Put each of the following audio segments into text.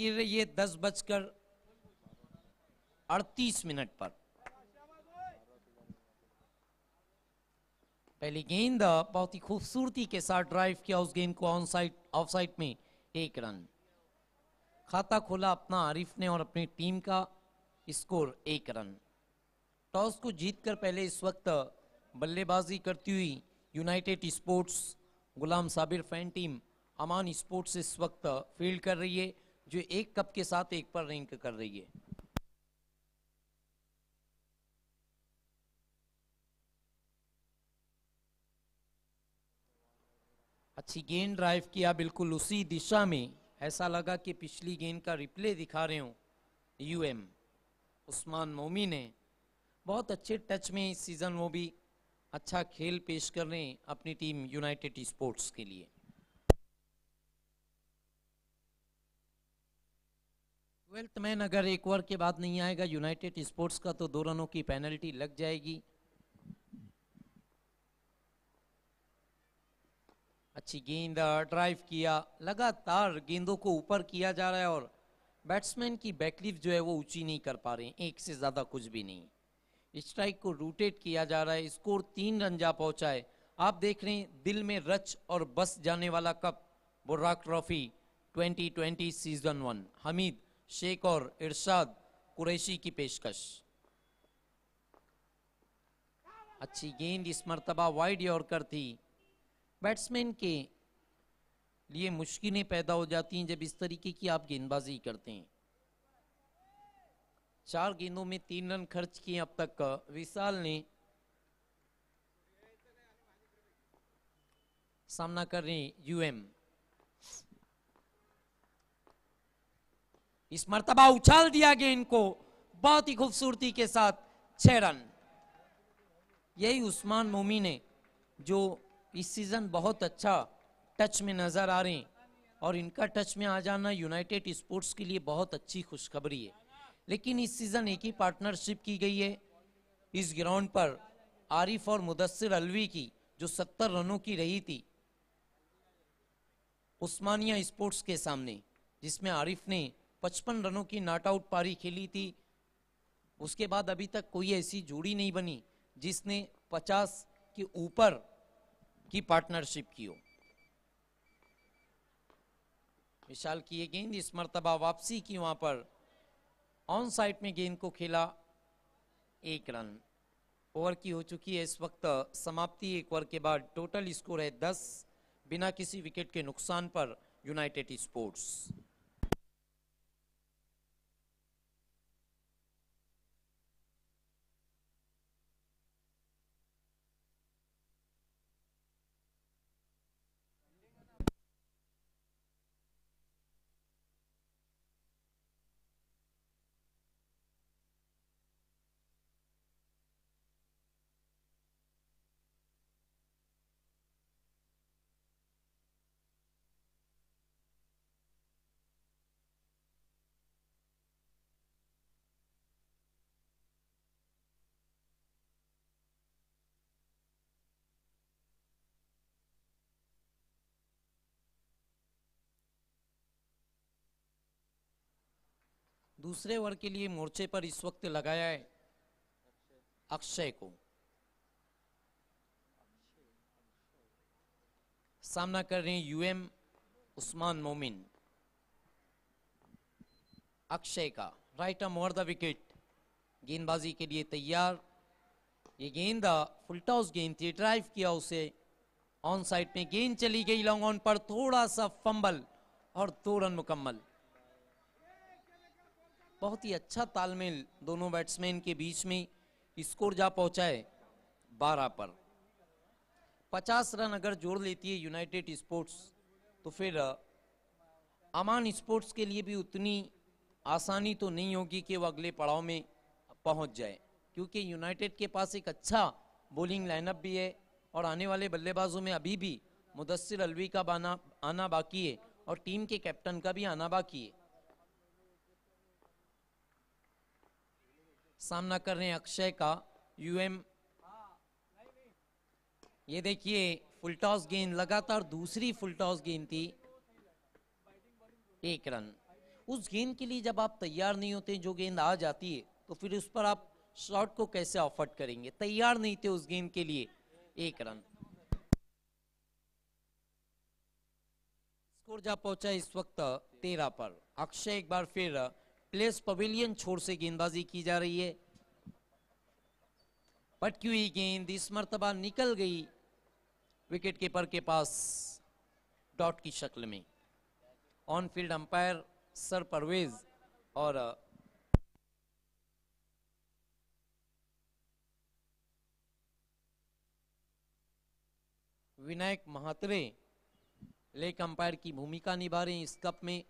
ये है दस बजकर अड़तीस मिनट पर। पहली गेंद, बहुत ही खूबसूरती के साथ ड्राइव किया उस गेंद को ऑन साइड ऑफ़ साइड में एक रन। खाता खोला अपना आरिफ ने और अपनी टीम का स्कोर एक रन। टॉस को जीतकर पहले इस वक्त बल्लेबाजी करती हुई united sports Ghulam Sabir fan team Aman sports इस वक्त फ़ील्ड कर रही है। जो एक कप के साथ एक पर रिंक कर रही है। अच्छी गेंद ड्राइव किया बिल्कुल उसी दिशा में। ऐसा लगा कि पिछली गेंद का रिप्ले दिखा रहे हो। यूएम उस्मान मोमी ने। बहुत अच्छे टच में इस सीज़न वो भी अच्छा खेल पेश कर रहे हैं अपनी टीम यूनाइटेड स्पोर्ट्स के लिए। ट्वेल्थ मैन अगर एक ओवर के बाद नहीं आएगा यूनाइटेड स्पोर्ट्स का तो दो रनों की पेनल्टी लग जाएगी। अच्छी गेंद ड्राइव किया। लगातार गेंदों को ऊपर किया जा रहा है और बैट्समैन की बैकलिफ जो है वो ऊँची नहीं कर पा रहे हैं। एक से ज़्यादा कुछ भी नहीं। स्ट्राइक को रूटेट किया जा रहा है। स्कोर तीन रन जा पहुँचा है। आप देख रहे हैं, दिल में रच और बस जाने वाला cup, Buraq trophy 2020 season one Hamid Shaikh और इरशाद, कुरैशी की पेशकश। अच्छी गेंद इस मरतबा वाइड यॉर्कर थी बैट्समैन के लिए मुश्किलें पैदा हो जाती हैं जब इस तरीके की आप गेंदबाजी करते हैं। चार गेंदों में तीन रन खर्च किए अब तक। विशाल ने सामना कर रहे यूएम इस मर्तबा उछाल दिया गया इनको बहुत ही खूबसूरती के साथ छह रन। यही उस्मान मोमी ने, जो इस सीज़न बहुत अच्छा टच में नज़र आ रहे हैं, और इनका टच में आ जाना यूनाइटेड स्पोर्ट्स के लिए बहुत अच्छी खुशखबरी है। लेकिन इस सीज़न एक ही पार्टनरशिप की गई है। इस ग्राउंड पर आरिफ और मुदस्सिर अलवी की, जो सत्तर रनों की रही थी, उस्मानिया स्पोर्ट्स के सामने, जिसमें आरिफ ने पचपन रनों की नॉट आउट पारी खेली थी। उसके बाद अभी तक कोई ऐसी जोड़ी नहीं बनी जिसने 50 के ऊपर की पार्टनरशिप की हो। विशाल की ये गेंद, इस मर्तबा वापसी की वहाँ पर ऑन साइड में गेंद को खेला एक रन। ओवर की हो चुकी है इस वक्त समाप्ति। एक ओवर के बाद टोटल स्कोर है दस, बिना किसी विकेट के नुकसान पर यूनाइटेड स्पोर्ट्स दूसरे वर्ग के लिए मोर्चे पर इस वक्त लगाया है। अक्षय को। सामना कर रहे हैं यूएम उस्मान मोमिन। अक्षय का। Right um over the wicket. गेंदबाजी के लिए तैयार। ये गेंद फुल टॉस गेंद थी। ड्राइव किया उसे। ऑन साइड में गेंद चली गई। लॉन्ग ऑन पर थोड़ा सा फंबल और दो रन मुकम्मल। बहुत ही अच्छा तालमेल दोनों बैट्समैन के बीच में स्कोर जा पहुँचा है बारह पर। पचास रन अगर जोड़ लेती है यूनाइटेड स्पोर्ट्स तो फिर अमान स्पोर्ट्स के लिए भी उतनी आसानी तो नहीं होगी कि वो अगले पड़ाव में पहुँच जाए, क्योंकि यूनाइटेड के पास एक अच्छा बॉलिंग लाइनअप भी है और आने वाले बल्लेबाजों में अभी भी मुदस्सिर अलवी का बाना, आना बाकी है और टीम के कैप्टन का भी आना बाकी है। सामना कर रहे हैं अक्षय का यूएम ये देखिए फुल टॉस गेंद लगातार दूसरी फुल टॉस गेंद थी। एक रन उस गेंद के लिए जब आप तैयार नहीं होते, जो गेंद आ जाती है तो फिर उस पर आप शॉट को कैसे ऑफर्ट करेंगे? तैयार नहीं थे उस गेंद के लिए। एक रन स्कोर जा पहुँचा इस वक्त तेरह पर। अक्षय एक बार फिर प्लेस पवेलियन छोर से गेंदबाजी की जा रही है। पटकी हुई गेंद इस मरतबा निकल गई विकेट कीपर के पास डॉट की शक्ल में। On field umpire sir Parvez और विनायक महात्रे लेक अंपायर की भूमिका निभा रहे हैं इस कप में।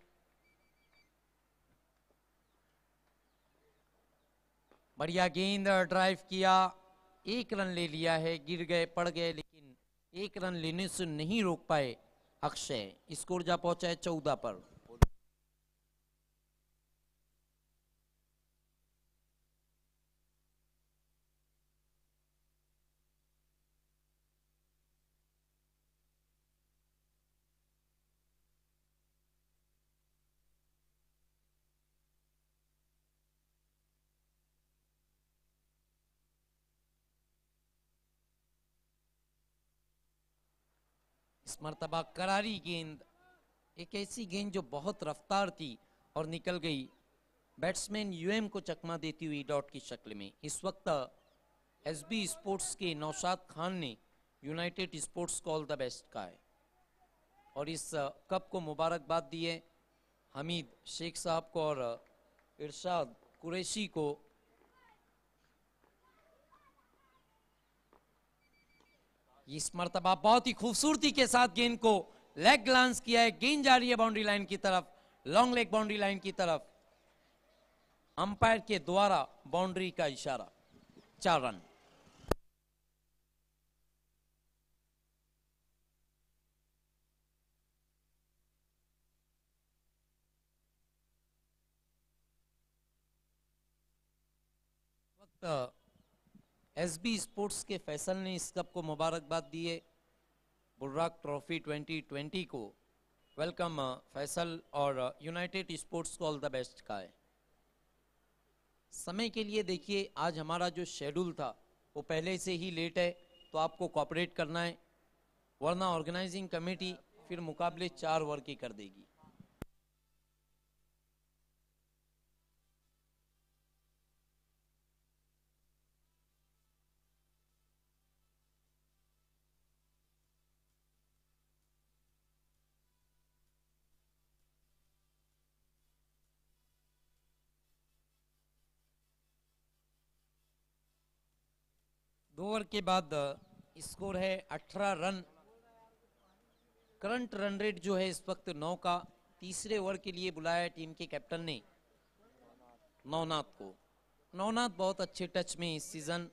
बढ़िया गेंद ड्राइव किया, एक रन ले लिया है, गिर गए, पड़ गए, लेकिन एक रन लेने से नहीं रोक पाए अक्षय। स्कोर जा पहुँचा है चौदह पर। मरतबा करारी गेंद। एक ऐसी गेंद जो बहुत रफ्तार थी और निकल गई। बैट्समैन यूएम को चकमा देती हुई डॉट की शक्ल में। इस वक्त एसबी स्पोर्ट्स के नौशाद खान ने यूनाइटेड स्पोर्ट्स को ऑल द बेस्ट कहा है। और इस कप को मुबारकबाद दी है। हमीद शेख साहब को और इरशाद कुरैशी को इस मरतबा बहुत ही खूबसूरती के साथ गेंद को लेग ग्लांस किया है। गेंद जा रही है बाउंड्री लाइन की तरफ़ लॉन्ग लेग बाउंड्री लाइन की तरफ़। अंपायर के द्वारा बाउंड्री का इशारा। चार रन। वक्त एसबी स्पोर्ट्स के फैसल ने इस कप को मुबारकबाद दी है बुर्राक ट्रॉफी 2020 को वेलकम फैसल और यूनाइटेड स्पोर्ट्स को ऑल द बेस्ट का है। समय के लिए देखिए, आज हमारा जो शेड्यूल था, वो पहले से ही लेट है तो आपको कॉपरेट करना है। वरना ऑर्गेनाइजिंग कमेटी फिर मुकाबले चार ओवर की कर देगी। ओवर के बाद स्कोर है 18 रन। करंट रन रेट जो है इस वक्त नौ का, तीसरे ओवर के लिए बुलाया टीम के कैप्टन ने नवनाथ को। नवनाथ बहुत अच्छे टच में इस सीज़न इस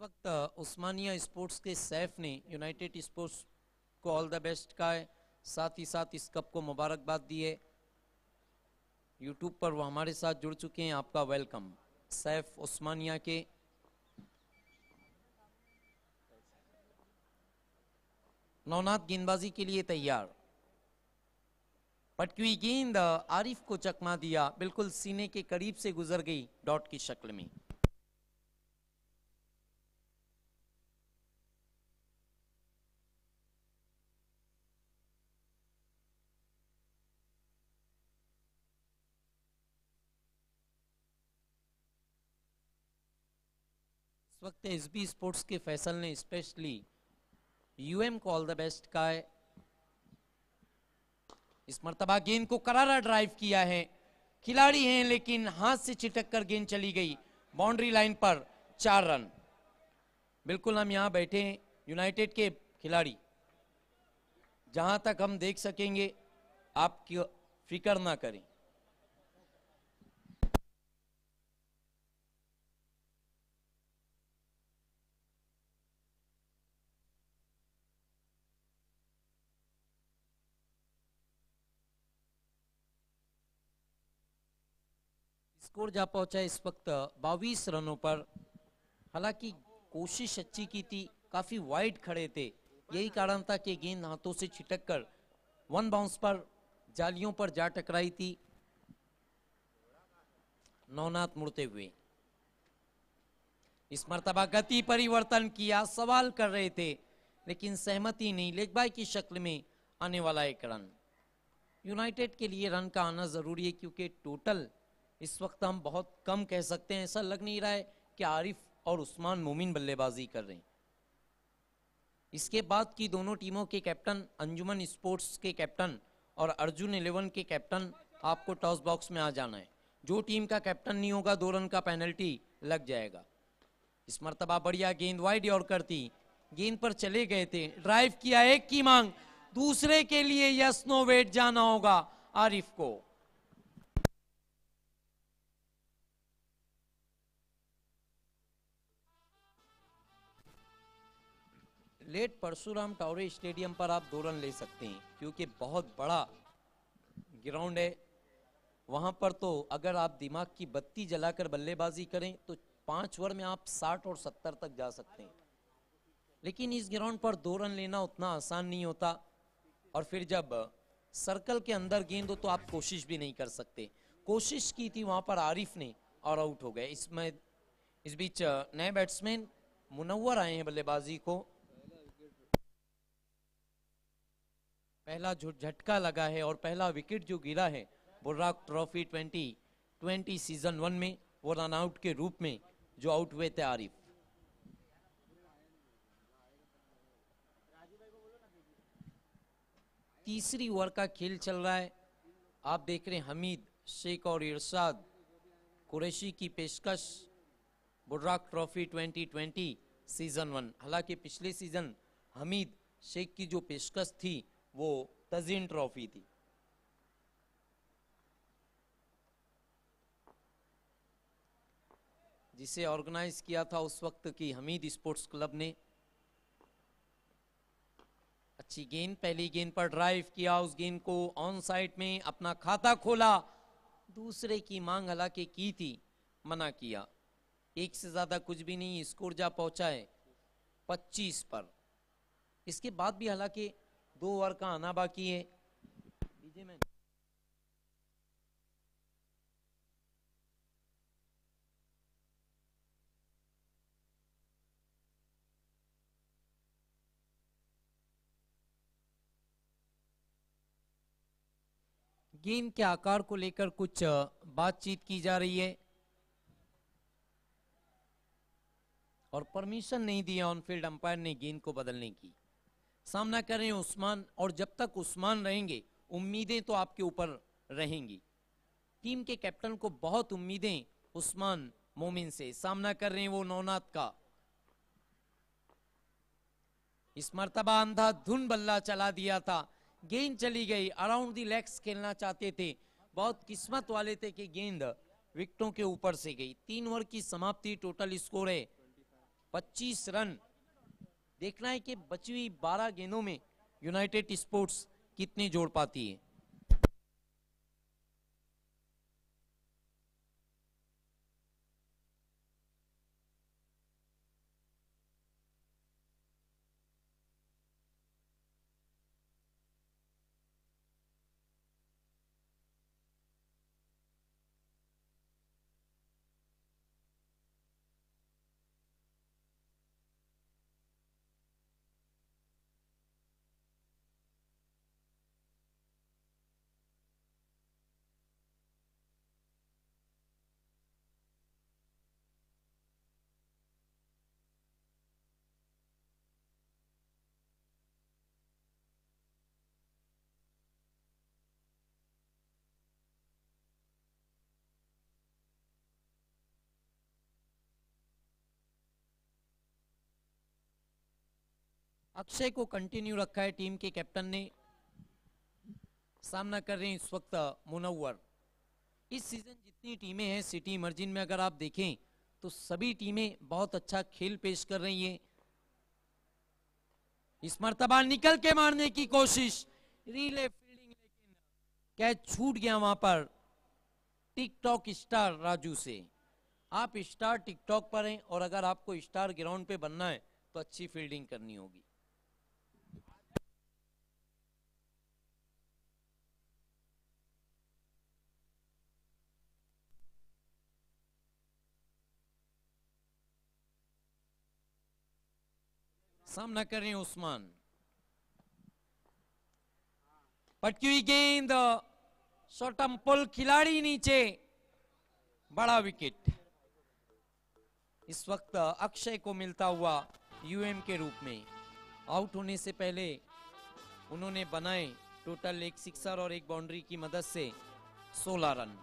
वक्त उस्मानिया स्पोर्ट्स के सैफ ने यूनाइटेड स्पोर्ट्स को ऑल द बेस्ट का है। साथ ही साथ इस कप को मुबारकबाद दी है। यूट्यूब पर वो हमारे साथ जुड़ चुके हैं। आपका वेलकम। सैफ उस्मानिया के नवनाथ गेंदबाजी के लिए तैयार। पटकी गेंद आरिफ को चकमा दिया। बिल्कुल सीने के करीब से गुजर गई डॉट की शक्ल में। वक्त एस बी स्पोर्ट्स के फैसल ने स्पेशली यूएम को ऑल द बेस्ट का है। इस मरतबा गेंद को करारा ड्राइव किया है। खिलाड़ी हैं, लेकिन हाथ से चिटक कर गेंद चली गई। बाउंड्री लाइन पर चार रन। बिल्कुल हम यहाँ बैठे हैं, यूनाइटेड के खिलाड़ी। जहाँ तक हम देख सकेंगे आप फ़िक्र ना करें। स्कोर जा पहुँचा इस वक्त बाईस रनों पर, हालाँकि कोशिश अच्छी की थी, काफ़ी वाइड खड़े थे. यही कारण था कि गेंद हाथों से छिटक कर वन बाउंस पर जालियों पर जा टकराई थी। नौनाथ मुड़ते हुए। इस मरतबा गति परिवर्तन किया सवाल कर रहे थे, लेकिन सहमति नहीं। लेगबाई की शक्ल में आने वाला एक रन। यूनाइटेड के लिए रन का आना ज़रूरी है, क्योंकि टोटल इस वक्त हम बहुत कम कह सकते हैं, ऐसा लग नहीं रहा है कि आरिफ और उस्मान मोमिन बल्लेबाजी कर रहे हैं। इसके बाद की दोनों टीमों के कैप्टन, अंजुमन स्पोर्ट्स के कैप्टन और अर्जुन इलेवन के कैप्टन, आपको टॉस बॉक्स में आ जाना है। जो टीम का कैप्टन नहीं होगा, दो रन का पेनल्टी लग जाएगा। इस मरतबा बढ़िया गेंद वाइड और करती। गेंद पर चले गए थे। ड्राइव किया, एक की मांग। दूसरे के लिए यस, नो वेट जाना होगा आरिफ को। लेट परशुराम टावरे स्टेडियम पर आप दो रन ले सकते हैं, क्योंकि बहुत बड़ा ग्राउंड है। वहाँ पर तो अगर आप दिमाग की बत्ती जलाकर बल्लेबाजी करें तो पाँच ओवर में आप साठ और सत्तर तक जा सकते हैं। लेकिन इस ग्राउंड पर दो रन लेना उतना आसान नहीं होता, और फिर जब सर्कल के अंदर गेंद हो तो आप कोशिश भी नहीं कर सकते। कोशिश की थी वहाँ पर आरिफ ने और आउट हो गए। इसमें, इस बीच नए बैट्समैन मुनवर आए हैं बल्लेबाजी को। पहला जो झटका लगा है और पहला विकेट जो गिरा है बुर्राक ट्रॉफी 2020 सीज़न वन में, वो रन आउट के रूप में, जो आउट हुए थे आरिफ। तीसरी ओवर का खेल चल रहा है। आप देख रहे हैं हमीद, शेख और इरशाद, कुरैशी की पेशकश बुर्राक ट्रॉफी 2020 सीज़न वन। हालाँकि पिछले सीज़न हमीद, शेख की जो पेशकश थी वो तजीन ट्रॉफी थी। जिसे ऑर्गेनाइज किया था उस वक्त की हमीद स्पोर्ट्स क्लब ने। अच्छी गेंद, पहली गेंद पर ड्राइव किया, उस गेंद को ऑन साइड में अपना खाता खोला। दूसरे की मांग हालाँकि की थी, मना किया। एक से ज़्यादा कुछ भी नहीं, स्कोर जा पहुँचा है, पच्चीस पर। इसके बाद भी हालाँकि दो ओवर का आना बाकी है। गेंद के आकार को लेकर कुछ बातचीत की जा रही है। और परमिशन नहीं दिया ऑन फ़ील्ड अंपायर ने गेंद को बदलने की। सामना कर रहे हैं उस्मान, और जब तक उस्मान रहेंगे, उम्मीदें तो आपके ऊपर रहेंगी। टीम के कैप्टन को बहुत उम्मीदें उस्मान मोमिन से। सामना कर रहे हैं वो नौनाथ का। इस मरतबा अंधा धुन बल्ला चला दिया था। गेंद चली गई। अराउंड दी लेग्स खेलना चाहते थे। बहुत किस्मत वाले थे कि गेंद विकेटों के ऊपर से गई। तीन ओवर की समाप्ति टोटल स्कोर है। 25 रन। देखना है कि बची हुई 12 गेंदों में यूनाइटेड स्पोर्ट्स कितनी जोड़ पाती है। अक्षय को कंटिन्यू रखा है टीम के कैप्टन ने। सामना कर रहे हैं इस वक्त मुनव्वर। इस सीज़न जितनी टीमें हैं सिटी मर्जिन में अगर आप देखें तो सभी टीमें बहुत अच्छा खेल पेश कर रही हैं। इस मरतबा निकल के मारने की कोशिश रीले फील्डिंग लेकिन कैच छूट गया वहाँ पर टिकटॉक स्टार राजू से। आप स्टार टिकटॉक पर हैं, और अगर आपको स्टार ग्राउंड पे बनना है तो अच्छी फील्डिंग करनी होगी। सामना कर रहे हैं उस्मान। पटकी गेंद, शॉटम पुल खिलाड़ी नीचे, बड़ा विकेट। इस वक्त अक्षय को मिलता हुआ यूएम के रूप में। आउट होने से पहले उन्होंने बनाए टोटल एक सिक्सर और एक बाउंड्री की मदद से 16 रन।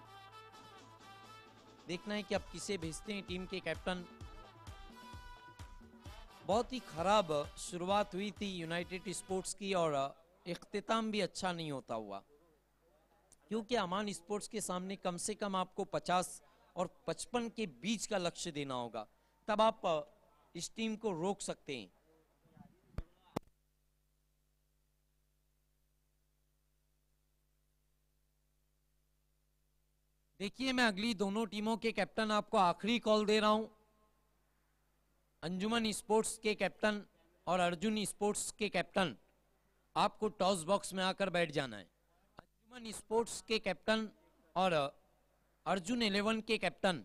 देखना है कि अब किसे भेजते हैं टीम के कैप्टन। बहुत ही खराब शुरुआत हुई थी यूनाइटेड स्पोर्ट्स की और इख्तिताम भी अच्छा नहीं होता हुआ। क्योंकि अमान स्पोर्ट्स के सामने कम से कम आपको 50 और 55 के बीच का लक्ष्य देना होगा। तब आप इस टीम को रोक सकते हैं। देखिए, मैं अगली दोनों टीमों के कैप्टन आपको आखिरी कॉल दे रहा हूँ। अंजुमन स्पोर्ट्स के कैप्टन और अर्जुन स्पोर्ट्स के कैप्टन, आपको टॉस बॉक्स में आकर बैठ जाना है। अंजुमन स्पोर्ट्स के कैप्टन और अर्जुन इलेवन के कैप्टन।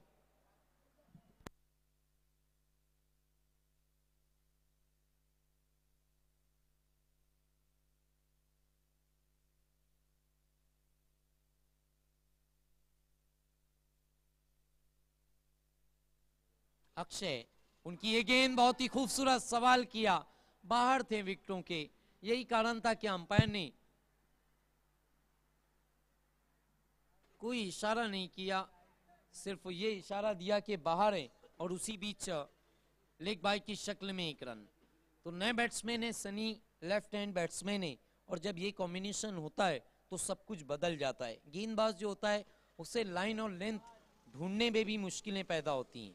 अक्षय उनकी गेंद बहुत ही खूबसूरत सवाल किया। बाहर थे विकटों के। यही कारण था कि अंपायर ने कोई इशारा नहीं किया। सिर्फ़ ये इशारा दिया कि बाहर है और उसी बीच लेग बाय की शक्ल में एक रन। तो नए बैट्समैन है, सनी, लेफ़्ट हैंड बैट्समैन है। और जब ये कॉम्बिनेशन होता है तो सब कुछ बदल जाता है। गेंदबाज जो होता है, उसे लाइन और लेंथ ढूँढने में भी मुश्किलें पैदा होती हैं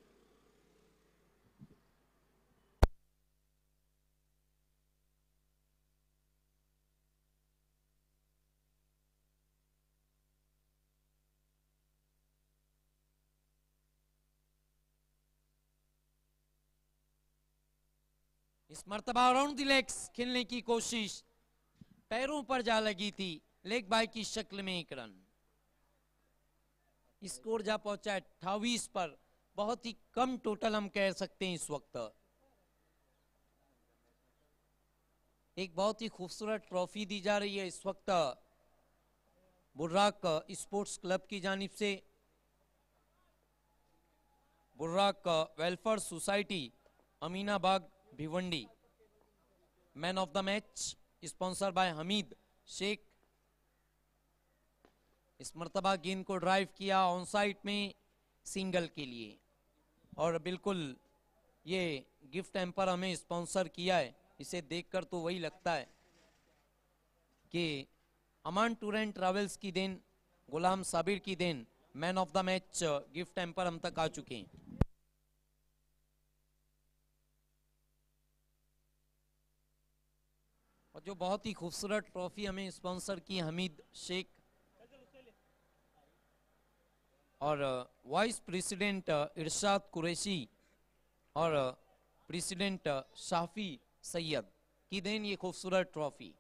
इस मरतबा अराउंड द लेग्स खेलने की कोशिश। पैरों पर जा लगी थी, लेग बाय की शक्ल में एक रन। स्कोर जा पहुँचा अट्ठावीस पर। बहुत ही कम टोटल हम कह सकते हैं इस वक्त। एक बहुत ही खूबसूरत ट्रॉफी दी जा रही है इस वक्त। बुर्राक स्पोर्ट्स क्लब की जानिब से। Buraq welfare society Aminabagh Bhiwandi. Man of the match sponsor by Hamid Shaikh इस मरतबा गेंद को ड्राइव किया ऑन साइड में सिंगल के लिए। और बिल्कुल ये गिफ्ट एम्पर हमें स्पॉन्सर किया है। इसे देखकर तो वही लगता है कि अमान टूर एंड ट्रेवल्स की देन, गुलाम साबिर की then man of the match gift emperor हम तक आ चुके हैं। और जो बहुत ही खूबसूरत ट्रॉफी हमें स्पॉन्सर की हमीद शेख और वाइस प्रेसिडेंट इरशाद कुरैशी और प्रेसिडेंट शाफी सैयद की देन ये खूबसूरत ट्रॉफी।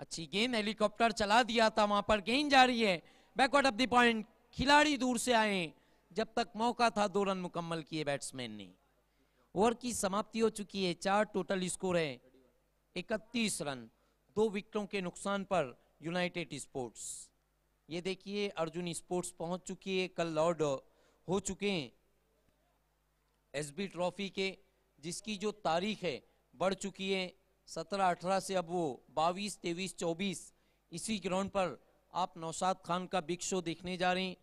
अच्छी गेंद हेलीकॉप्टर चला दिया था, वहाँ पर गेंद जा रही है। बैकवर्ड ऑफ़ द पॉइंट, खिलाड़ी दूर से आए जब तक मौका था दो रन मुकम्मल किए बैट्समैन ने। ओवर की समाप्ति हो चुकी है, चार टोटल स्कोर है। इकतीस रन, दो विकेटों के नुकसान पर यूनाइटेड स्पोर्ट्स ये देखिए, अर्जुन स्पोर्ट्स पहुँच चुकी है, कल लॉर्ड हो चुके हैं एसबी ट्रॉफी के, जिसकी जो तारीख है, बढ़ चुकी है। सत्रह अठारह से अब वो बाईस, तेईस, चौबीस, इसी ग्राउंड पर आप नौशाद खान का बिग शो देखने जा रहे हैं।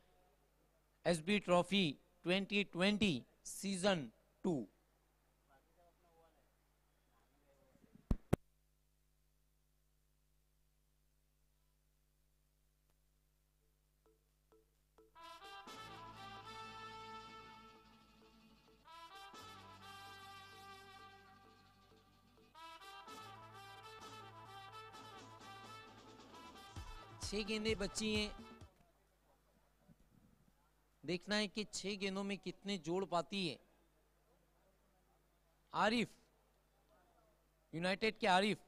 एसबी ट्रॉफी 2020 सीज़न टू छह गेंदें बची हैं। देखना है कि छह गेंदों में कितने जोड़ पाती है। आरिफ, यूनाइटेड के आरिफ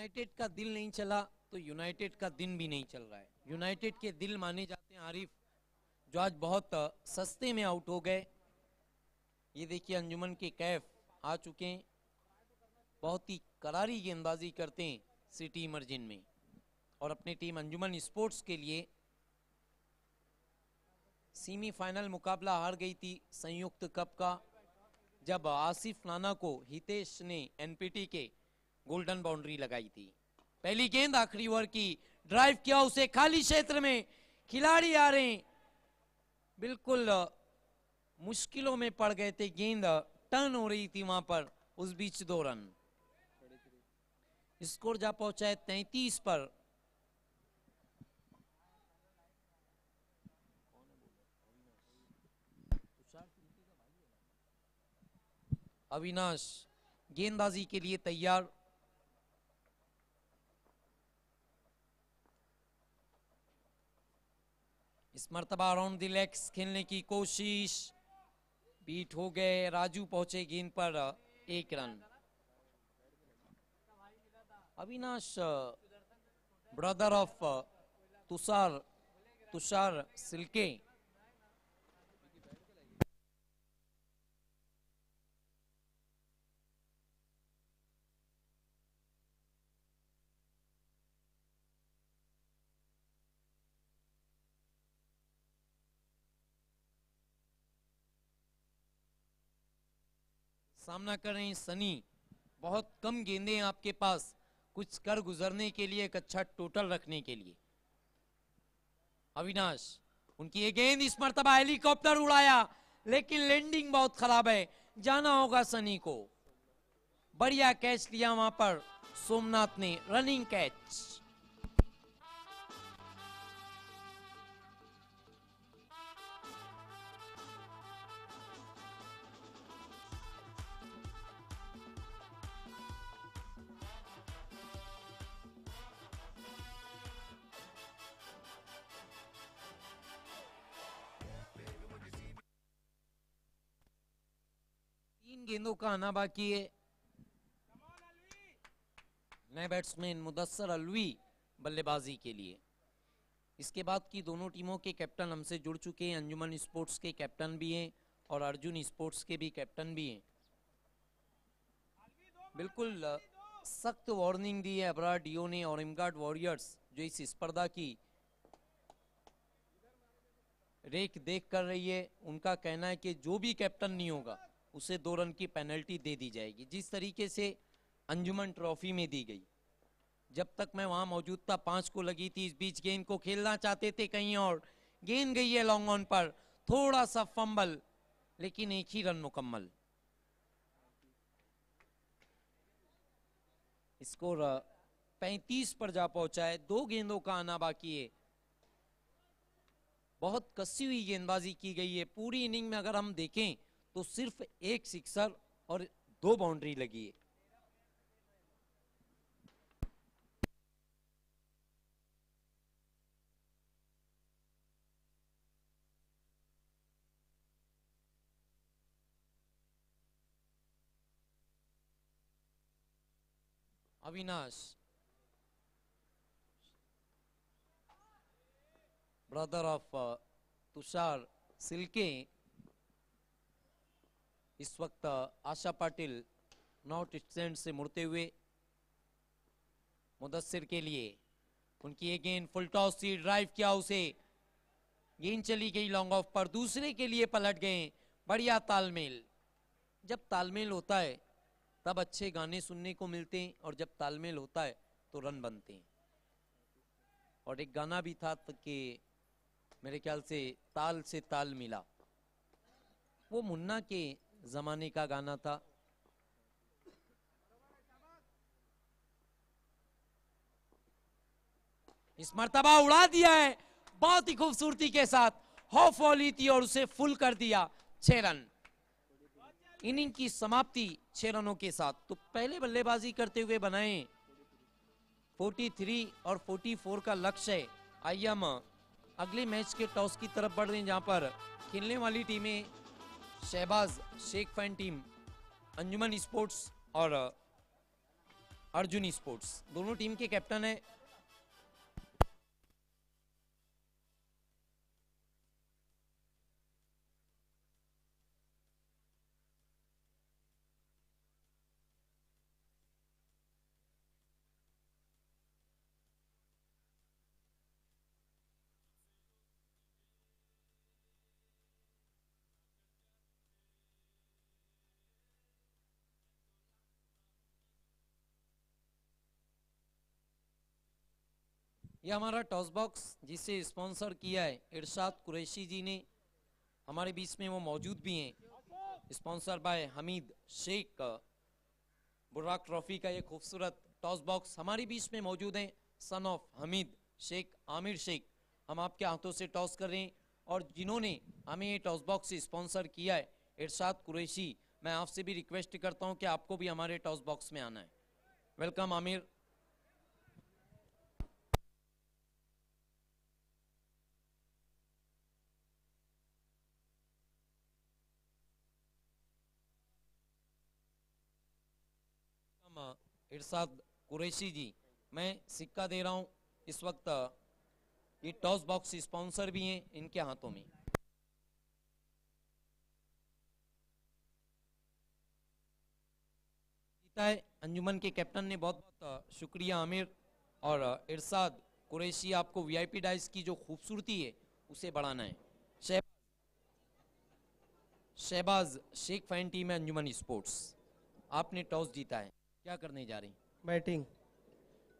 यूनाइटेड का दिल नहीं चला तो यूनाइटेड का दिन भी नहीं चल रहा है। यूनाइटेड के दिल माने जाते हैं आरिफ, जो आज बहुत सस्ते में आउट हो गए। ये देखिए अंजुमन के कैफ आ चुके हैं। बहुत ही करारी गेंदबाजी करते हैं सिटी इमरजिन में। और अपनी टीम अंजुमन स्पोर्ट्स के लिए सेमीफाइनल मुकाबला हार गई थी संयुक्त कप का, जब आसिफ नाना को हितेश ने एनपीटी के गोल्डन बाउंड्री लगाई थी। पहली गेंद आखिरी ओवर की ड्राइव किया उसे खाली क्षेत्र में, खिलाड़ी आ रहे बिल्कुल मुश्किलों में पड़ गए थे, गेंद टर्न हो रही थी वहाँ पर, उस बीच दो रन स्कोर जा पहुँचा है तैतीस पर। अविनाश, गेंदबाजी के लिए तैयार। इस मरतबा राउंड द लेग्स खेलने की कोशिश। बीट हो गए, राजू पहुँचे गेंद पर एक run. Avinash brother of Tushar Tushar Silke. सामना कर रहे हैं सनी। बहुत कम गेंदे हैं आपके पास, कुछ कर गुजरने के लिए, एक अच्छा टोटल रखने के लिए। अविनाश, उनकी ये गेंद इस मरतबा हेलीकॉप्टर उड़ाया, लेकिन लैंडिंग बहुत खराब है। जाना होगा सनी को। बढ़िया कैच लिया वहाँ पर, सोमनाथ ने रनिंग कैच गेंदों का आना बाकी है नए बैट्समैन मुदस्सर अलवी बल्लेबाजी के लिए। इसके बाद की दोनों टीमों के कैप्टन हमसे जुड़ चुके हैं। अंजुमन स्पोर्ट्स के कैप्टन भी हैं और अर्जुन स्पोर्ट्स के भी कैप्टन भी हैं। बिल्कुल सख्त वार्निंग दी है अबरा डियो ने और इमगार्ड वॉरियर्स जो इस स्पर्धा की रेख देख कर रही है। उनका कहना है कि जो भी कैप्टन नहीं होगा उसे दो रन की पेनल्टी दे दी जाएगी। जिस तरीके से अंजुमन ट्रॉफी में दी गई। जब तक मैं वहाँ मौजूद था, पाँच को लगी थी इस बीच गेंद को खेलना चाहते थे कहीं और। गेंद गई है लॉन्ग ऑन पर, थोड़ा सा फंबल लेकिन एक ही रन मुकम्मल। स्कोर पैंतीस पर जा पहुँचा है, दो गेंदों का आना बाकी है। बहुत कसी हुई गेंदबाजी की गई है। पूरी इनिंग में अगर हम देखें तो सिर्फ़ एक सिक्सर और दो बाउंड्री लगी है। अविनाश ब्रदर ऑफ़ तुषार सिल्के इस वक्त आशा पाटिल नॉर्थ स्टैंड से मुड़ते हुए मुदस्सिर के लिए उनकी ये गेंद फुल टॉस सी ड्राइव किया उसे। गेंद चली गई लॉन्ग ऑफ़ पर, दूसरे के लिए पलट गए। बढ़िया तालमेल। जब तालमेल होता है, तब अच्छे गाने सुनने को मिलते हैं और जब तालमेल होता है तो रन बनते हैं। और एक गाना भी था त- कि मेरे ख्याल से ताल से ताल मिला। वो मुन्ना के जमाने का गाना था। इस मर्तबा उड़ा दिया है बहुत ही खूबसूरती के साथ। हॉफ वॉली थी और उसे फुल कर दिया छह रन। इनिंग की समाप्ति छह रनों के साथ। तो पहले बल्लेबाजी करते हुए बनाए। 43 और 44 का लक्ष्य है। आइए हम अगले मैच के टॉस की तरफ़ बढ़ रहे हैं, जहाँ पर खेलने वाली टीमें Shahbaz Shaikh fan team Anjuman sports और अर्जुन स्पोर्ट्स। दोनों टीम के कैप्टन है। ये हमारा टॉस बॉक्स जिसे स्पॉन्सर किया है, इरशाद कुरैशी जी ने। हमारे बीच में वो मौजूद भी हैं। Sponsor by Hamid Shaikh Burraq trophy का ये खूबसूरत टॉस बॉक्स हमारे बीच में मौजूद हैं। सन ऑफ़ हमीद शेख आमिर शेख हम आपके हाथों से टॉस कर रहे हैं। और जिन्होंने हमें ये टॉस बॉक्स स्पॉन्सर किया है, इरशाद कुरैशी, मैं आपसे भी रिक्वेस्ट करता हूँ कि आपको भी हमारे टॉस बॉक्स में आना है। वेलकम आमिर हम इरशाद कुरैशी जी, मैं सिक्का दे रहा हूँ इस वक्त ये टॉस बॉक्स स्पॉन्सर भी हैं इनके हाथों में। अंजुमन के कैप्टन ने बहुत बहुत शुक्रिया आमिर और इरशाद कुरैशी आपको वीआईपी डाइस की जो खूबसूरती है, उसे बढ़ाना है। शहबाज शहबाज, शेख फ़ैन टीम है अंजुमन स्पोर्ट्स। आपने टॉस जीता है। क्या करने जा रही? बैटिंग।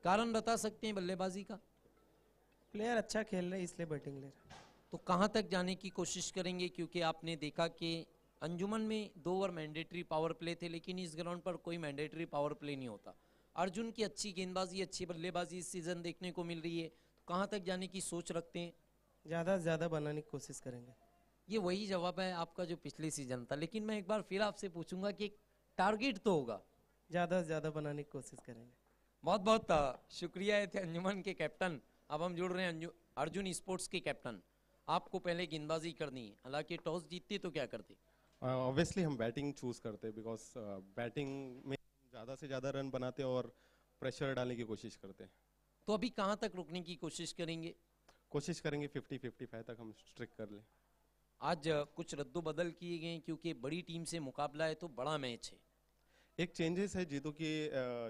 कारण बता सकते हैं बल्लेबाजी का? प्लेयर अच्छा खेल रहे इसलिए बैटिंग ले रहा तो कहाँ तक जाने की कोशिश करेंगे? क्योंकि आपने देखा कि अंजुमन में दो ओवर मैंडेटरी पावर प्ले थे लेकिन इस ग्राउंड पर कोई मैंडेटरी पावर प्ले नहीं होता। अर्जुन की अच्छी गेंदबाजी अच्छी बल्लेबाजी इस सीज़न देखने को मिल रही है। तो कहाँ तक जाने की सोच रखते हैं? ज़्यादा से ज़्यादा बनाने की कोशिश करेंगे। ये वही जवाब है आपका जो पिछले सीज़न था। लेकिन मैं एक बार फिर आपसे पूछूँगा कि टारगेट तो होगा। ज़्यादा से ज़्यादा बनाने की कोशिश करेंगे। बहुत बहुत शुक्रिया थे अंजुमन के कैप्टन। अब हम जुड़ रहे हैं अर्जुन स्पोर्ट्स के कैप्टन। आपको पहले गेंदबाजी करनी है हालाँकि टॉस जीतते तो क्या करते? ऑब्वियसली uh, हम बैटिंग चूज़ करते हैं बिकॉज़ बैटिंग में ज़्यादा से ज़्यादा रन बनाते और प्रेशर डालने की कोशिश करते हैं। तो अभी कहाँ तक रुकने की कोशिश करेंगे? कोशिश करेंगे 50 55 तक हम स्ट्रिक कर लें। आज कुछ रद्दो बदल किए गए क्योंकि बड़ी टीम से मुकाबला है तो बड़ा मैच है। एक चेंजेस है जीतू की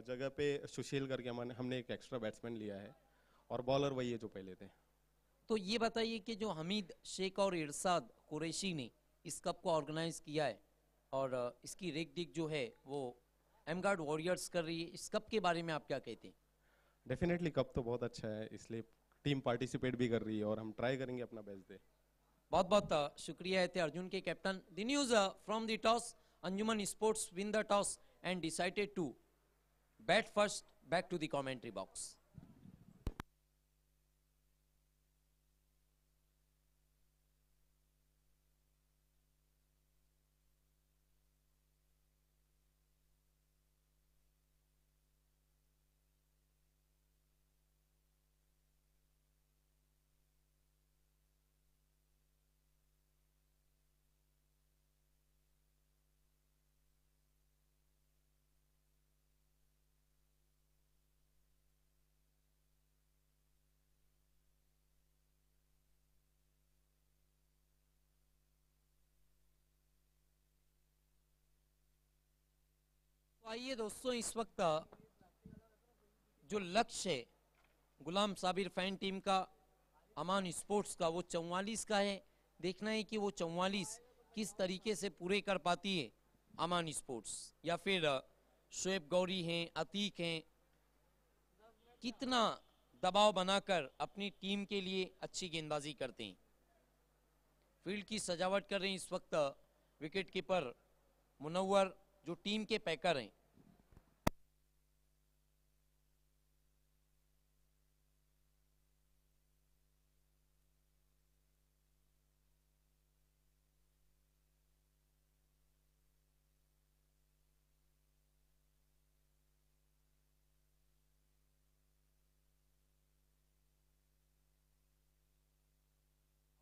जगह पे सुशील करके हमने हमने एक एक्स्ट्रा बैट्समैन लिया है और बॉलर वही है जो पहले थे। तो ये बताइए कि जो हमीद शेख और इरशाद कुरैशी ने इस कप को ऑर्गेनाइज किया है और इसकी रेक डिक जो है वो एमगार्ड वॉरियर्स कर रही है इस कप के बारे में आप क्या कहते हैं? डेफिनेटली कप तो बहुत अच्छा है इसलिए टीम पार्टिसिपेट भी कर रही है और हम ट्राई करेंगे अपना बेस्ट दे बहुत बहुत शुक्रिया है थे अर्जुन के captain the news from the toss Anjuman sports win the toss and decided to bat first back to the commentary box. आइए दोस्तों, इस वक्त जो लक्ष्य है, गुलाम साबिर फ़ैन टीम का, अमान स्पोर्ट्स का, वो चौवालीस का है। देखना है कि वो चौवालीस किस तरीके से पूरे कर पाती है अमान स्पोर्ट्स। या फिर शुएब गौरी हैं, अतीक हैं, कितना दबाव बनाकर अपनी टीम के लिए अच्छी गेंदबाजी करते हैं। फ़ील्ड की सजावट कर रहे हैं इस वक्त विकेट कीपर मुनव्वर, जो टीम के पैकर हैं।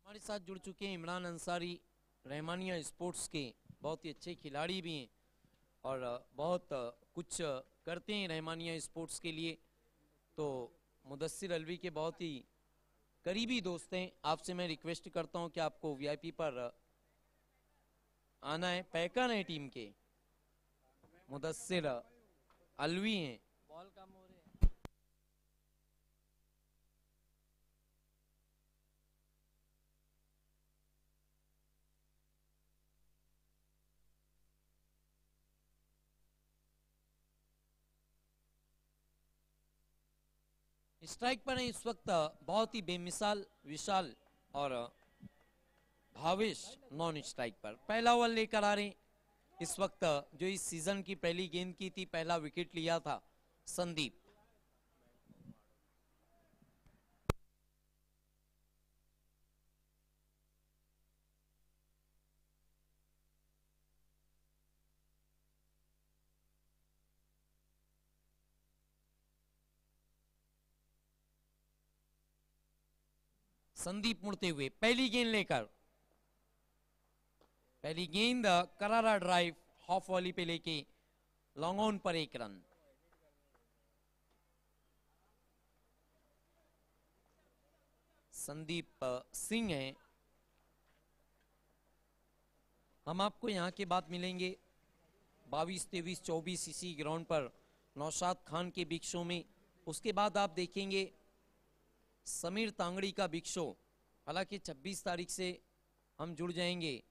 हमारे साथ जुड़ चुके हैं इमरान अंसारी, रहमानिया स्पोर्ट्स के बहुत ही अच्छे खिलाड़ी भी हैं और बहुत कुछ करते हैं रहमानिया स्पोर्ट्स के लिए। तो मुदस्सिर अलवी के बहुत ही करीबी दोस्त हैं। आपसे मैं रिक्वेस्ट करता हूँ कि आपको वीआईपी पर आना है पैकर हैं टीम के। मुदस्सिर अलवी हैं। बॉल कम स्ट्राइक पर इस वक्त बहुत ही बेमिसाल, विशाल और भावेश नॉन स्ट्राइक पर। पहला ओवर लेकर आ रहे इस वक्त जो इस सीज़न की पहली गेंद की थी, पहला विकेट लिया था संदीप। संदीप मुड़ते हुए, पहली गेंद लेकर। पहली गेंद, करारा ड्राइव हॉफ वॉली पे लेके लॉन्ग ऑन पर एक रन संदीप सिंह हैं। हम आपको यहाँ के बाद मिलेंगे बाईस, तेईस, चौबीस इसी ग्राउंड पर, नौशाद खान के बिग में। उसके बाद आप देखेंगे समीर तांगड़ी का बिग शो हालाँकि 26 तारीख से हम जुड़ जाएँगे।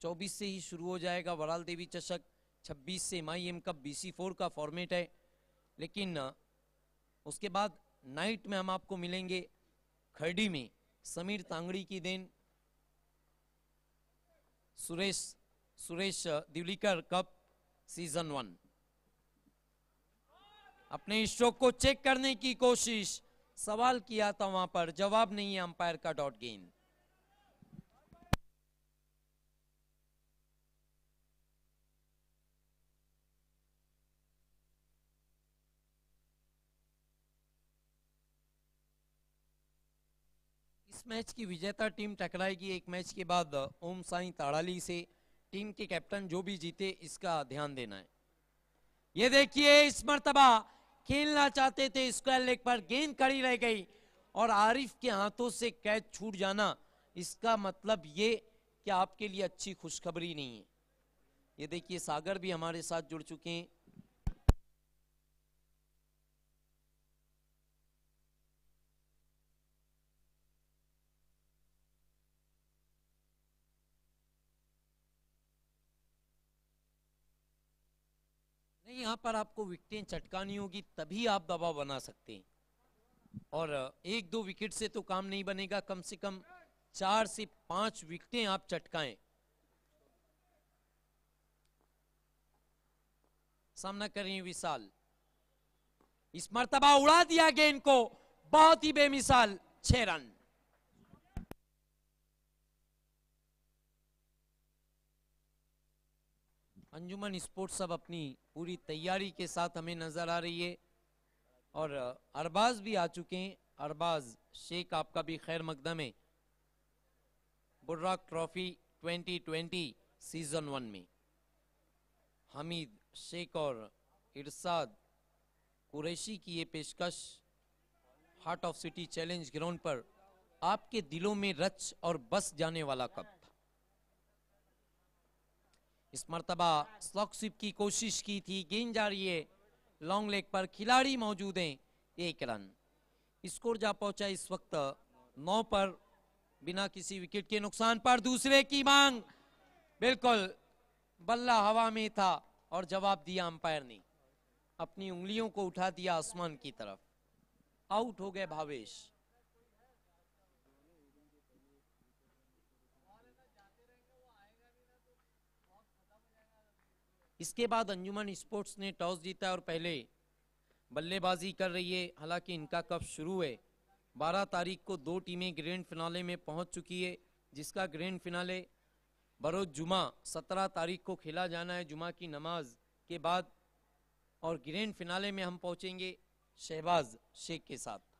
24 से ही शुरू हो जाएगा वराल देवी चषक। 26 से my M cup B C four का फॉर्मेट है। लेकिन, उसके बाद नाइट में हम आपको मिलेंगे खरडी में। समीर तांगड़ी की then, Suresh Suresh Diwlikar cup season one अपने स्ट्रोक को चेक करने की कोशिश। सवाल किया था वहाँ पर, जवाब नहीं है अंपायर का डॉट गेंद इस मैच की विजेता टीम टकराएगी एक मैच के बाद ओम साई ताड़ाली से। टीम के कैप्टन जो भी जीते, इसका ध्यान देना है। ये देखिए इस मर्तबा खेलना चाहते थे स्क्वायर लेग पर गेंद खड़ी रह गई और आरिफ के हाथों से कैच छूट जाना, इसका मतलब ये कि आपके लिए अच्छी खुशखबरी नहीं है। ये देखिए, सागर भी हमारे साथ जुड़ चुके हैं। यहाँ पर आपको विकेटें चटकानी होगी, तभी आप दबाव बना सकते हैं। और एक दो विकेट से तो काम नहीं बनेगा, कम से कम चार से पाँच विकेटें आप चटकाएँ। सामना कर करें विशाल। इस मरतबा उड़ा दिया गेंद को बहुत ही बेमिसाल, छह रन। अंजुमन स्पोर्ट्स अब अपनी पूरी तैयारी के साथ हमें नज़र आ रही है। और अरबाज भी आ चुके हैं। अरबाज, शेख आपका भी खैर मकदम है। बुर्राक ट्रॉफी 2020 सीज़न वन में। हमीद, शेख और इरसाद कुरैशी की ये पेशकश, heart of city challenge ground पर आपके दिलों में रच और बस जाने वाला कप इस मरतबा स्लॉक स्वीप की कोशिश की थी। गेंद जा रही है। लॉन्ग लेग पर खिलाड़ी मौजूद हैं। एक रन। स्कोर जा पहुँचा इस वक्त नौ पर। बिना किसी विकेट के नुकसान पर दूसरे की मांग। बिल्कुल बल्ला हवा में था और जवाब दिया अंपायर ने। अपनी उंगलियों को उठा दिया आसमान की तरफ़। आउट हो गए भावेश। इसके बाद अंजुमन स्पोर्ट्स ने टॉस जीता और पहले बल्लेबाजी कर रही है। हालाँकि इनका कप शुरू है। 12 तारीख को दो टीमें ग्रैंड फिनाले में पहुँच चुकी है, जिसका ग्रैंड फिनाले बरोज जुमा 17 तारीख को खेला जाना है। जुमा की नमाज़ के बाद और ग्रैंड फिनाले में हम पहुँचेंगे शहबाज शेख के साथ।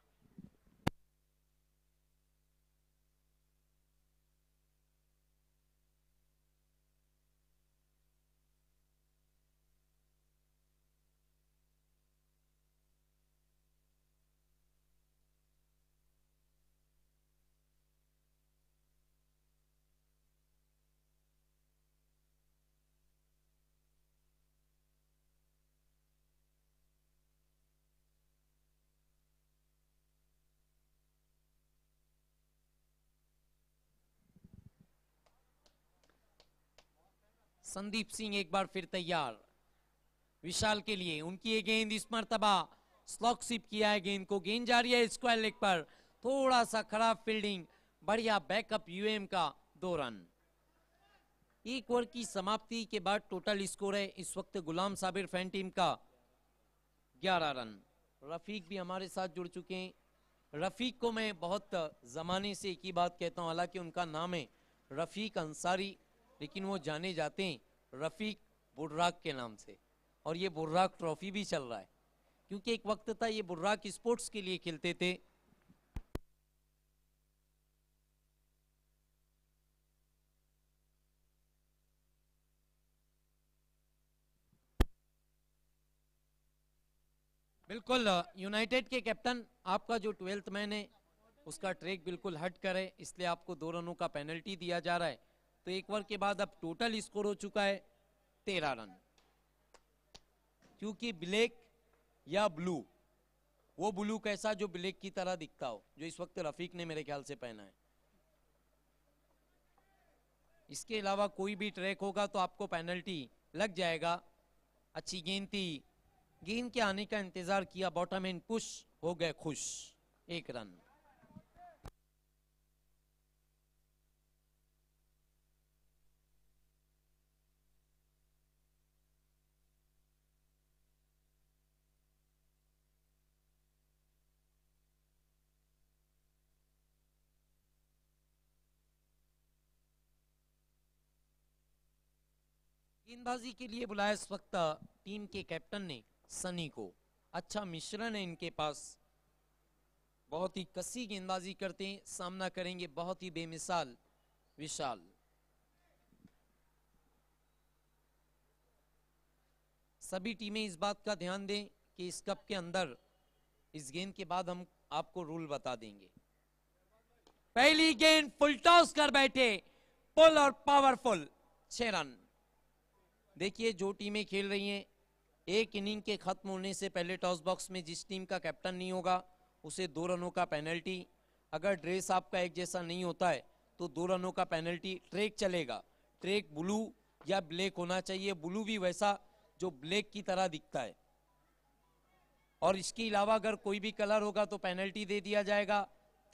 संदीप सिंह एक बार फिर तैयार। विशाल के लिए उनकी ये गेंद इस मरतबा स्लॉक सिप किया है। गेंद को गेंद जा रही है स्क्वायर लेग पर। थोड़ा सा खराब फील्डिंग बढ़िया बैकअप यूएम का दो रन एक ओवर की समाप्ति के बाद टोटल स्कोर है इस वक्त गुलाम साबिर फ़ैन टीम का 11 रन रफीक भी हमारे साथ जुड़ चुके हैं। रफीक को मैं बहुत जमाने से एक ही बात कहता हूँ, हालाँकि उनका नाम है रफीक अंसारी। लेकिन वो जाने जाते हैं रफीक बुर्राक के नाम से। और ये बुर्राक ट्रॉफी भी चल रहा है। क्योंकि एक वक्त था ये बुर्राक स्पोर्ट्स के लिए खेलते थे। बिल्कुल, यूनाइटेड के कैप्टन, आपका जो ट्वेल्थ मैन है, उसका ट्रैक बिल्कुल हट करे, इसलिए आपको दो रनों का पेनल्टी दिया जा रहा है। तो एक ओवर के बाद अब टोटल स्कोर हो चुका है तेरह रन। क्योंकि ब्लैक या ब्लू, वो ब्लू कैसा जो ब्लैक की तरह दिखता हो, जो इस वक्त रफीक ने मेरे ख्याल से पहना है। इसके अलावा कोई भी ट्रैक होगा तो आपको पेनल्टी लग जाएगा। अच्छी गेंद थी। गेंद के आने का इंतज़ार किया बॉटम एंड पुश हो गए खुश। एक रन। गेंदबाजी के लिए बुलाया इस वक्त टीम के कैप्टन ने, सनी को। अच्छा मिश्रण है इनके पास। बहुत ही कसी गेंदबाजी करते हैं, सामना करेंगे बहुत ही बेमिसाल, विशाल। सभी टीमें इस बात का ध्यान दें कि इस कप के अंदर, इस गेंद के बाद हम आपको रूल बता देंगे। पहली गेंद फुल टॉस कर बैठे, पुल और पावरफुल, छह रन। देखिए, जो टीमें खेल रही हैं, एक इनिंग के खत्म होने से पहले टॉस बॉक्स में जिस टीम का कैप्टन नहीं होगा, उसे दो रनों का पेनल्टी। अगर ड्रेस आपका एक जैसा नहीं होता है तो दो रनों का पेनल्टी। ट्रैक चलेगा। ट्रैक ब्लू या ब्लैक होना चाहिए। ब्लू भी वैसा जो ब्लैक की तरह दिखता है। और इसके अलावा अगर कोई भी कलर होगा तो पेनल्टी दे दिया जाएगा।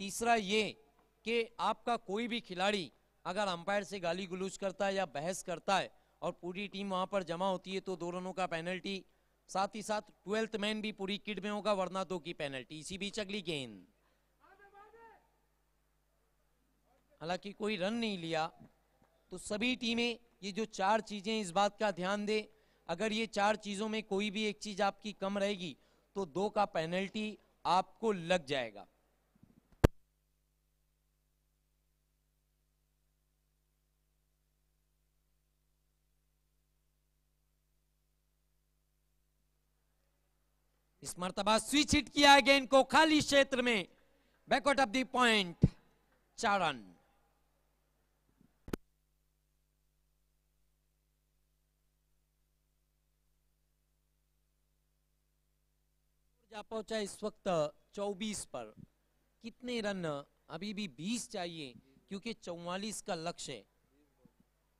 तीसरा ये कि आपका कोई भी खिलाड़ी अगर अंपायर से गाली गुलूज करता है या बहस करता है और पूरी टीम वहाँ पर जमा होती है तो दो रनों का पेनल्टी साथ ही साथ ट्वेल्थ मैन भी पूरी किट में होगा, वरना दो की पेनल्टी इसी बीच अगली गेंद। हालाँकि कोई रन नहीं लिया तो सभी टीमें ये जो चार चीज़ें इस बात का ध्यान दे, अगर ये चार चीज़ों में कोई भी एक चीज़ आपकी कम रहेगी तो दो का पेनल्टी आपको लग जाएगा। इस मरतबा स्विच हिट किया गेंद को खाली क्षेत्र में। Back out of the point चार रन जा पहुँचा इस वक्त 24 पर। कितने रन अभी भी 20 चाहिए, क्योंकि 44 का लक्ष्य है।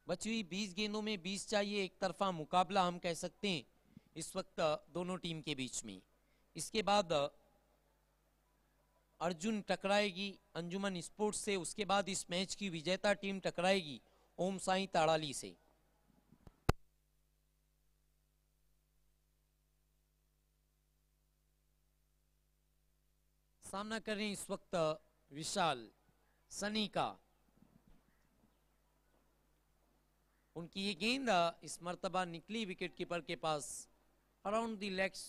बची हुई 20 गेंदों में 20 चाहिए, एक तरफा मुकाबला हम कह सकते हैं। इस वक्त दोनों टीम के बीच में। इसके बाद अर्जुन टकराएगी, अंजुमन स्पोर्ट्स से। उसके बाद इस मैच की विजेता टीम टकराएगी, ओम साई ताड़ाली से। सामना कर रहे हैं इस वक्त विशाल, सनी का। उनकी ये गेंद इस मरतबा निकली विकेटकीपर के पास। अराउंड दी लेग्स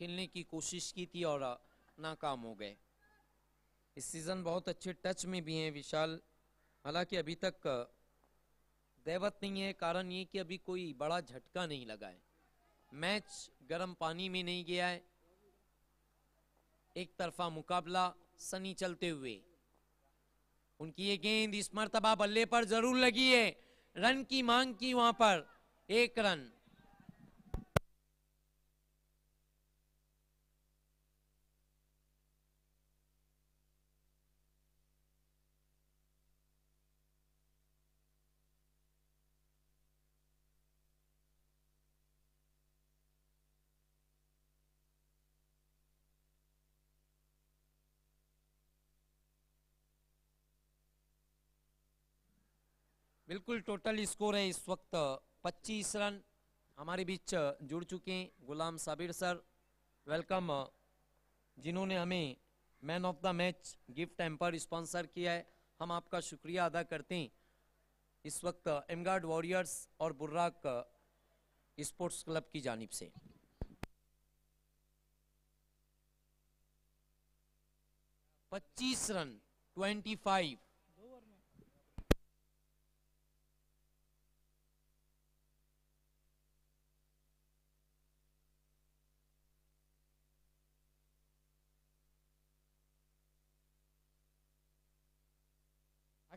खेलने की कोशिश की थी और नाकाम हो गए। इस सीज़न बहुत अच्छे टच में भी हैं विशाल। हालाँकि अभी तक दैवत नहीं है। कारण ये कि अभी कोई बड़ा झटका नहीं लगा है। मैच गर्म पानी में नहीं गया है। एक तरफा मुकाबला सनी चलते हुए। उनकी ये गेंद इस मरतबा बल्ले पर ज़रूर लगी है। रन की मांग की वहाँ पर। एक रन। बिल्कुल टोटल स्कोर है इस वक्त 25 रन हमारे बीच जुड़ चुके हैं। गुलाम साबिर सर वेलकम जिन्होंने हमें man of the match gift emperor sponsor किया है। हम आपका शुक्रिया अदा करते हैं। इस वक्त एमगार्ड वॉरियर्स और बुर्राक स्पोर्ट्स क्लब की जानिब से। पच्चीस रन ट्वेंटी फाइव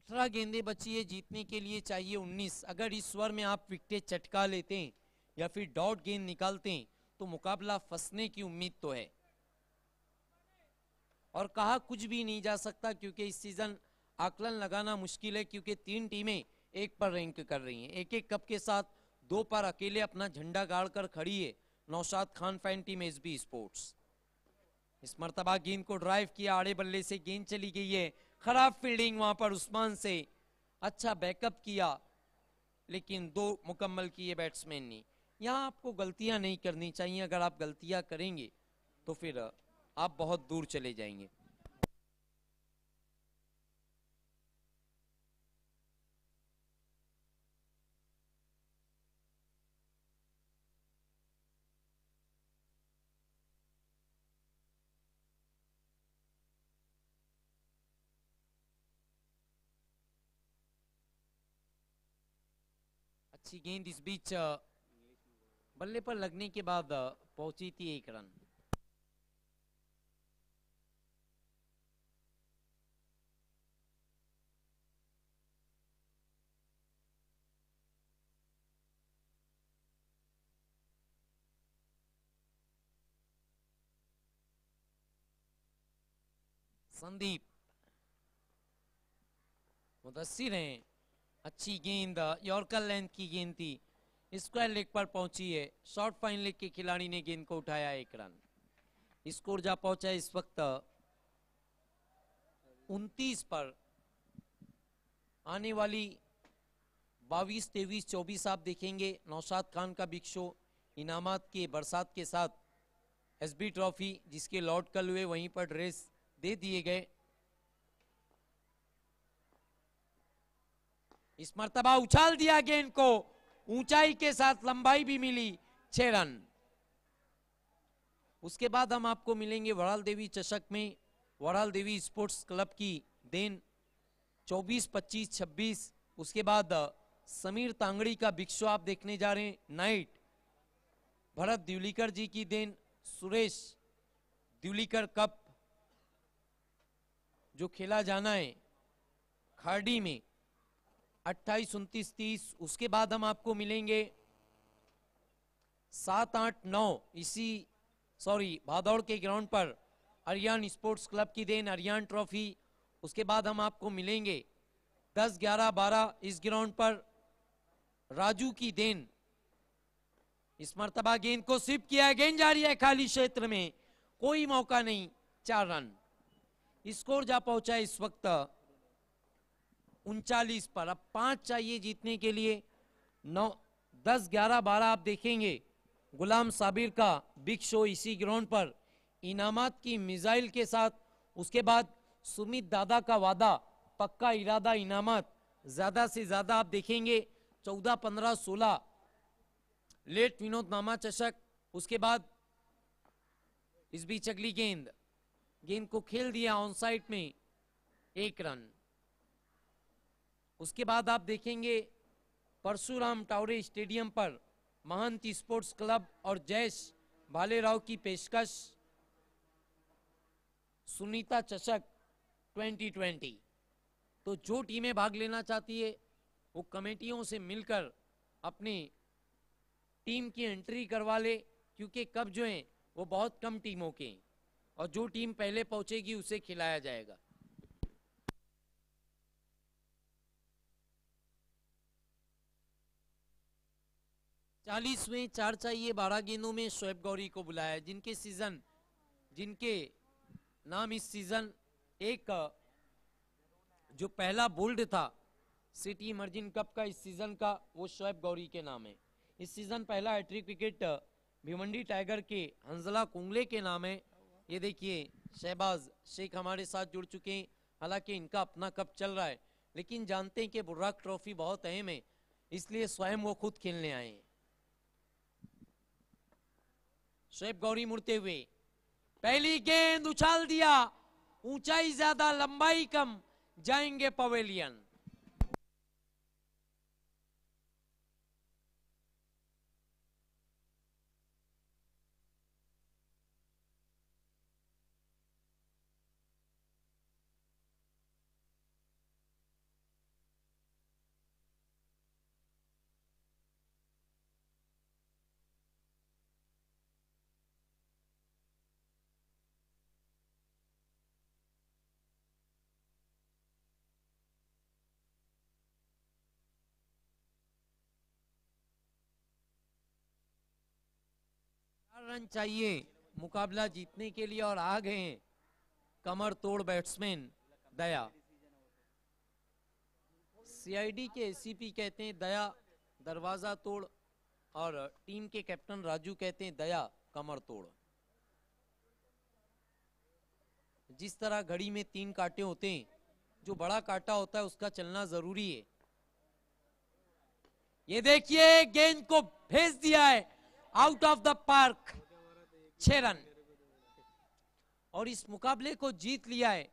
अठारह गेंदे बची है, जीतने के लिए चाहिए उन्नीस। अगर इस स्वर में आप विकेट चटका लेते हैं या फिर डॉट गेंद निकालते हैं तो मुकाबला फंसने की उम्मीद तो है। और कहा कुछ भी नहीं जा सकता, क्योंकि इस सीज़न आकलन लगाना मुश्किल है, क्योंकि तीन टीमें एक पर रैंक कर रही हैं। एक एक कप के साथ दो पर अकेले अपना झंडा गाड़ कर खड़ी है Naushad Khan fan team S B sports. इस मरतबा गेंद को ड्राइव किया, आड़े बल्ले से गेंद चली गई है। खराब फील्डिंग वहाँ पर उस्मान से अच्छा बैकअप किया, लेकिन दो मुकम्मल किए बैट्समैन ने। यहाँ आपको गलतियाँ नहीं करनी चाहिए, अगर आप गलतियाँ करेंगे तो फिर आप बहुत दूर चले जाएँगे। अच्छी गेंद इस बीच बल्ले पर लगने के बाद पहुँची थी एक रन। संदीप, मुदस्सिर हैं। अच्छी गेंद, यॉर्कर लेंथ की गेंद थी। स्क्वायर लेग पर पहुँची है। शॉर्ट फाइन लेग के खिलाड़ी ने गेंद को उठाया एक रन। स्कोर जा पहुँचा इस वक्त उनतीस पर। आने वाली बाईस तेईस चौबीस आप देखेंगे। नौशाद खान का बिग शो, इनामात के, बरसात के साथ एसबी ट्रॉफी, जिसके लॉर्ड कल हुए, वहीं पर ड्रेस दे दिए गए। इस मर्तबा उछाल दिया गेंद को। ऊंचाई के साथ लंबाई भी मिली छह रन। उसके बाद हम आपको मिलेंगे वड़ाल देवी चषक में वड़ाल देवी स्पोर्ट्स क्लब की देन 24, 25, 26 उसके बाद समीर तांगड़ी का शो आप देखने जा रहे हैं। नाइट भरत दिवलीकर जी की देन सुरेश दिवलीकर कप जो खेला जाना है खाड़ी में। अट्ठाईस, उनतीस, तीस, उसके बाद हम आपको मिलेंगे। सात, आठ, नौ, इसी सॉरी भादौड़ के ग्राउंड पर अरियान स्पोर्ट्स क्लब की देन अरियान ट्रॉफी, उसके बाद हम आपको मिलेंगे। दस, ग्यारह, बारह, इस ग्राउंड पर राजू की देन। इस मरतबा गेंद को स्विप किया गेंद जा रही है खाली क्षेत्र में। कोई मौका नहीं, चार रन। स्कोर जा पहुँचा इस वक्त। उनचालीस पर। अब पाँच चाहिए जीतने के लिए। नौ, दस, ग्यारह, बारह आप देखेंगे। गुलाम साबिर का बिग शो इसी ग्राउंड पर। इनामात की मिसाइल के साथ। उसके बाद सुमित दादा का वादा, पक्का इरादा इनामत। ज़्यादा से ज़्यादा आप देखेंगे। चौदह, पंद्रह, सोलह। लेट विनोद नामा चषक। उसके बाद इस बीच अगली गेंद। गेंद को खेल दिया ऑन साइड में। एक रन। उसके बाद आप देखेंगे परशुराम टावरे स्टेडियम पर महंत स्पोर्ट्स क्लब और जयश भालेराव की पेशकश, सुनीता चषक 2020 तो जो टीमें भाग लेना चाहती है, वो कमेटियों से मिलकर अपनी टीम की एंट्री करवा ले, क्योंकि कब जो है, वो बहुत कम टीमों के हैं। और जो टीम पहले पहुंचेगी, उसे खिलाया जाएगा चालीसवें चार चाहिए बारह गेंदों में शोएब गौरी को बुलाया। जिनके सीज़न जिनके नाम इस सीज़न एक, जो पहला बोल्ड था सिटी इमर्जिंग कप का इस सीज़न का, वो शोएब गौरी के नाम है। इस सीज़न पहला हैट्रिक विकेट भिवंडी टाइगर के हंजला कुंगले के नाम है। ये देखिए, शहबाज शेख हमारे साथ जुड़ चुके हैं। हालाँकि इनका अपना कप चल रहा है, लेकिन जानते हैं कि बुर्राक ट्रॉफी बहुत अहम है, इसलिए स्वयं वो खुद खेलने आए हैं। शोएब गौरी मुड़ते हुए पहली गेंद उछाल दिया ऊंचाई ज़्यादा लंबाई कम जाएँगे पवेलियन। रन चाहिए। मुकाबला जीतने के लिए और आ गए कमर तोड़ बैट्समैन दया। सीआईडी के एसीपी कहते हैं दया, दरवाज़ा तोड़ और टीम के कैप्टन राजू कहते हैं दया, कमर तोड़। जिस तरह घड़ी में तीन कांटे होते हैं, जो बड़ा कांटा होता है उसका चलना ज़रूरी है। ये देखिए, गेंद को भेज दिया है। आउट ऑफ़ द पार्क छह रन। और इस मुकाबले को जीत लिया है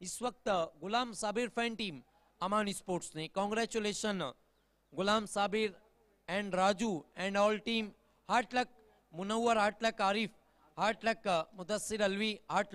इस वक्त Ghulam Sabir fan team Aman sports ने। Congratulation Ghulam Sabir and Raju and all team hard luck Munawar hard luck Arif, hard luck Mudassar Alvi, hard luck